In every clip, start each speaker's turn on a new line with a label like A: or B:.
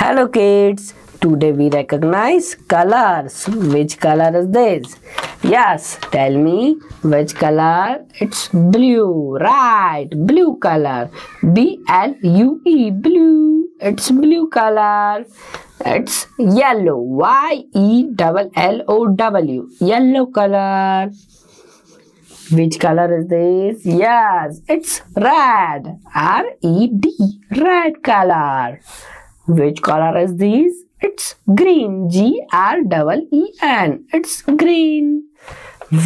A: Hello kids, today we recognize colors. Which color is this? Yes, tell me which color? It's blue, right? Blue color. B L U E, blue. It's blue color. It's yellow, Y E double L O W, yellow color. Which color is this? Yes, it's red. R E D, red color. Which color is this? It's green. G R double E N. It's green.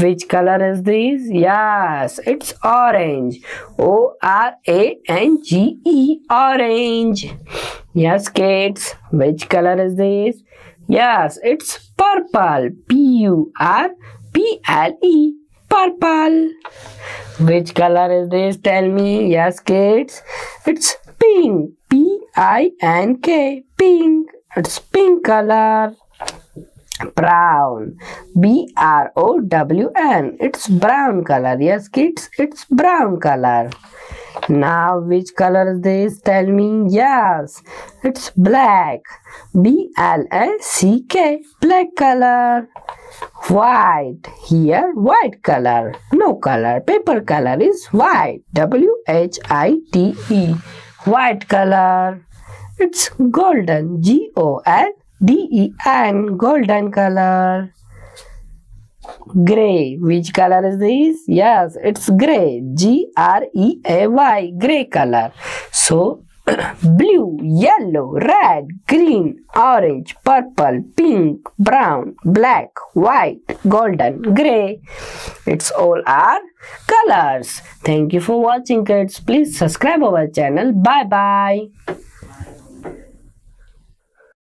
A: Which color is this? Yes, it's orange. O R A N G E, orange. Yes, kids. Which color is this? Yes, it's purple. P U R P L E, purple. Which color is this? Tell me. Yes, kids. It's pink. I N K. Pink. It's pink color. Brown. B R O W N. It's brown color. Yes, kids. It's brown color. Now, which color is this? Tell me. Yes, it's black. B L A C K. Black color. White. Here, white color. No color. Paper color is white. W H I T E. White color. It's golden. G O L D E N. Golden color. Gray. Which color is this? Yes, it's gray. G R E A Y. Gray color. So, blue, yellow, red, green, orange, purple, pink, brown, black, white, golden, gray. It's all our colors. Thank you for watching kids. Please subscribe our channel. Bye bye.